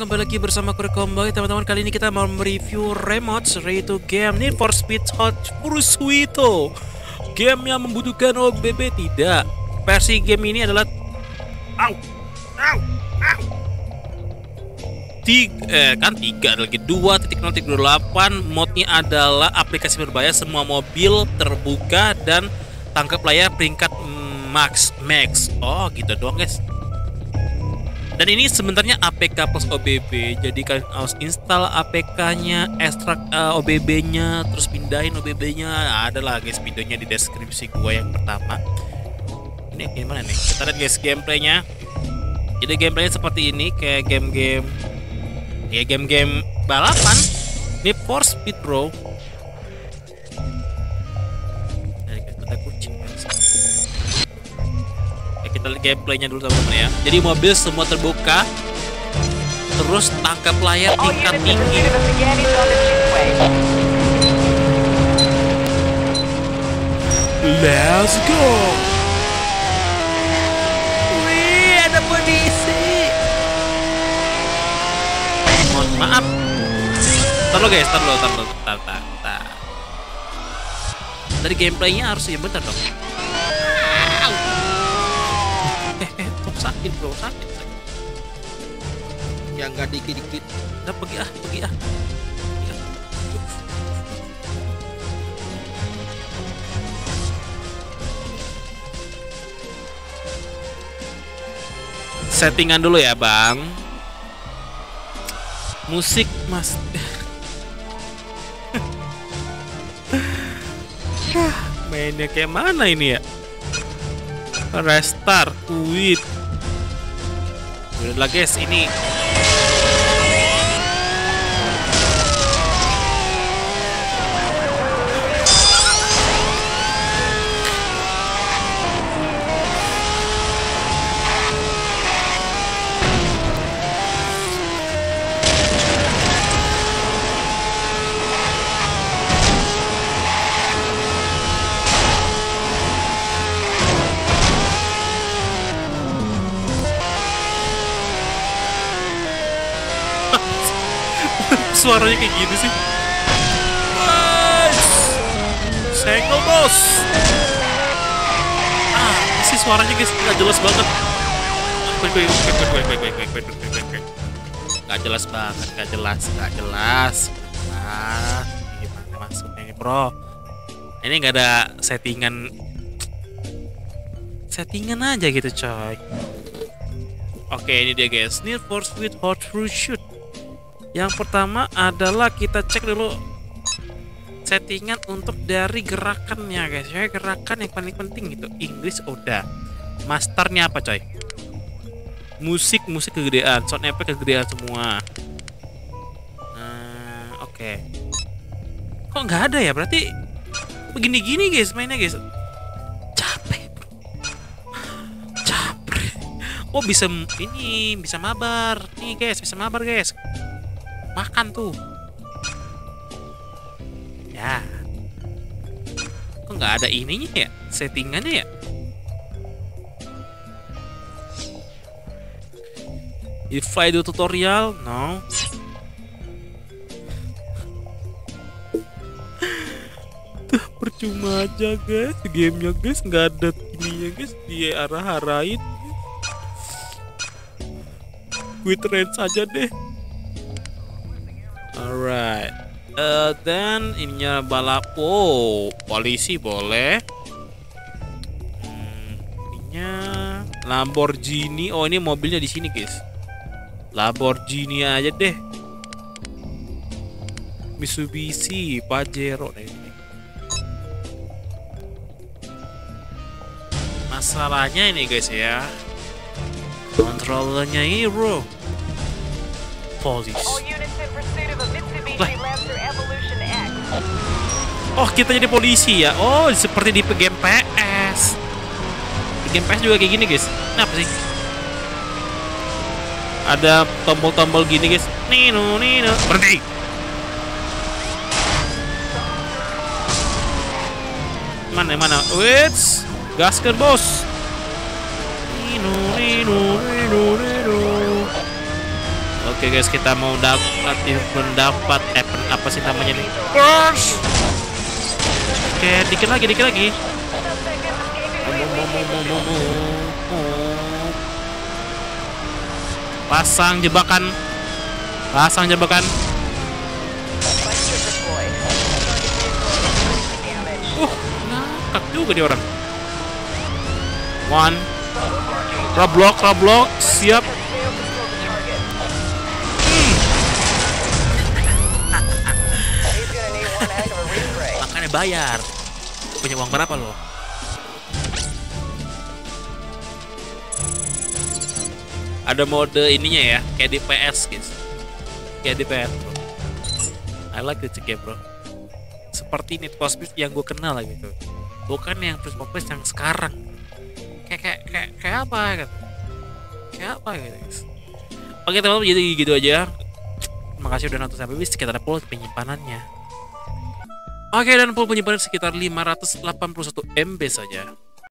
lagi bersama Kembali teman-teman Kali ini kita mau mereview remote yaitu game Need for Speed Hot Pursuit Game yang membutuhkan OBB tidak. Versi game ini adalah Au, au, au. Tiga, eh, kan tiga ada lagi. 2.0.8 modnya adalah aplikasi berbahaya semua mobil terbuka dan tangkap layar peringkat max max. Oh gitu doang guys dan ini sebenarnya APK plus OBB jadi kalian harus install APK-nya ekstrak uh, OBB-nya terus pindahin OBB-nya nah, ada lah guys videonya di deskripsi gua yang pertama. Ini gimana nih? Kita lihat guys gameplaynya. Jadi gameplaynya seperti ini kayak game-game ya game-game balapan. Ini for speed bro gameplaynya dulu teman-teman ya. Jadi mobil semua terbuka terus tangkap layar tingkat tinggi. let's go. Wih ada polisi. Mohon maaf. Ntar guys, ntar lo, ntar lo, ntar, ntar, ntar. Dari gameplaynya harus ya bentar dong. Sakit bro. Sakit, sakit. ya nggak dikit dikit udah pergi ah. Pergi ah. Settingan dulu ya bang. Musik mas. Mainnya kayak mana ini ya? Restart quit Udah guys, ini suaranya kayak gini sih nice senggol bos ah sih suaranya guys nggak jelas banget nggak jelas banget nggak jelas nggak jelas ah gimana maksudnya ini bro ini nggak ada settingan settingan aja gitu coy oke ini dia guys Need for Speed Hot Pursuit yang pertama adalah kita cek dulu settingan untuk dari gerakannya guys. Ya gerakan yang paling penting itu Inggris udah masternya apa coy? Musik musik kegedean. Sound effect kegedean semua. Nah oke. Okay. kok nggak ada ya? Berarti begini-gini guys mainnya guys. Capek capek. Oh bisa ini bisa mabar? Nih guys bisa mabar guys makan tuh ya kok nggak ada ininya ya settingannya ya If I do tutorial, no. Tuh percuma aja guys, gamenya guys nggak ada ininya guys, dia arah-arahin. Quit range aja deh. Alright. Uh, dan ininya balap. Oh, polisi boleh. Hmm, ininya Lamborghini. Oh, ini mobilnya di sini, guys. Lamborghini aja deh. Mitsubishi Pajero ini. Masalahnya ini guys ya. Kontrolnya ini, Bro. Polis. Oh kita jadi polisi ya? Oh seperti di game PS Di game PS juga kayak gini guys. Kenapa sih? Ada tombol-tombol gini guys. Nino Nino. Berhenti! Mana mana? Wits! Gaskan bos! Nino Nino Nino Nino Oke guys, kita mau dapat mendapat event apa sih namanya nih? Burst. Oke, dikit lagi, dikit lagi. Pasang jebakan. Pasang jebakan. Uh, ngakak juga dia orang. One. Roblox, Roblox, siap. Bayar. Punya uang berapa lo? Ada mode ininya ya, kayak di PS guys. Kayak di PS bro. I like this game bro. Seperti Need for yang gue kenal lah gitu. Bukan yang Speed yang sekarang. Kayak kayak kayak, kayak apa gitu. Kayak apa gitu guys. Oke teman-teman jadi gitu aja. Terima kasih udah nonton sampai habis. Kita ada pool penyimpanannya. Oke dan pool penyimpanan sekitar 581 MB saja.